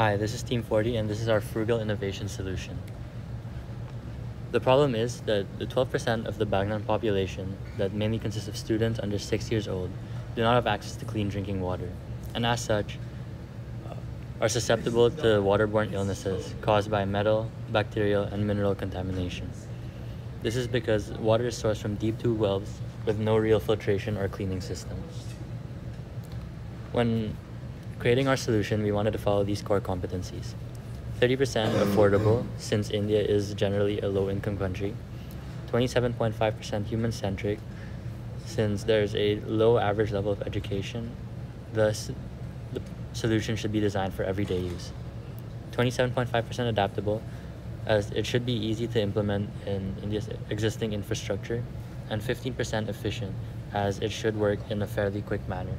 Hi, this is Team 40 and this is our frugal innovation solution. The problem is that the 12% of the Backnan population, that mainly consists of students under 6 years old, do not have access to clean drinking water, and as such, uh, are susceptible to waterborne illnesses caused by metal, bacterial, and mineral contamination. This is because water is sourced from deep tube wells with no real filtration or cleaning system. When creating our solution, we wanted to follow these core competencies. 30% affordable, since India is generally a low income country. 27.5% human centric, since there's a low average level of education. Thus, the solution should be designed for everyday use. 27.5% adaptable, as it should be easy to implement in India's existing infrastructure. And 15% efficient, as it should work in a fairly quick manner.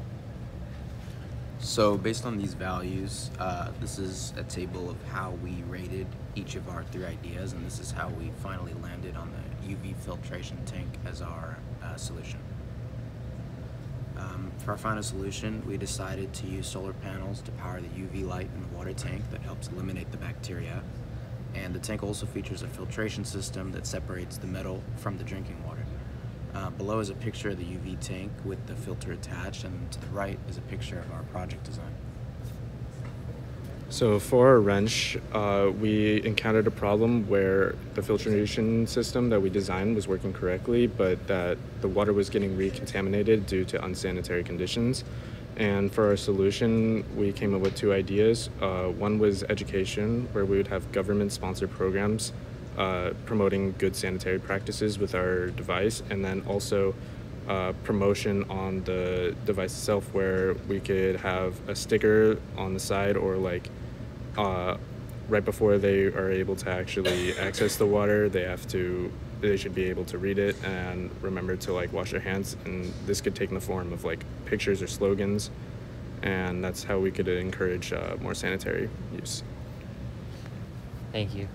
So based on these values, uh, this is a table of how we rated each of our three ideas, and this is how we finally landed on the UV filtration tank as our uh, solution. Um, for our final solution, we decided to use solar panels to power the UV light in the water tank that helps eliminate the bacteria. And the tank also features a filtration system that separates the metal from the drinking water. Uh, below is a picture of the UV tank with the filter attached, and to the right is a picture of our project design. So for our wrench, uh, we encountered a problem where the filtration system that we designed was working correctly, but that the water was getting recontaminated due to unsanitary conditions. And for our solution, we came up with two ideas. Uh, one was education, where we would have government-sponsored programs uh, promoting good sanitary practices with our device, and then also uh, promotion on the device itself, where we could have a sticker on the side or like uh, right before they are able to actually access the water, they have to they should be able to read it and remember to like wash their hands and this could take in the form of like pictures or slogans and that's how we could encourage uh, more sanitary use Thank you.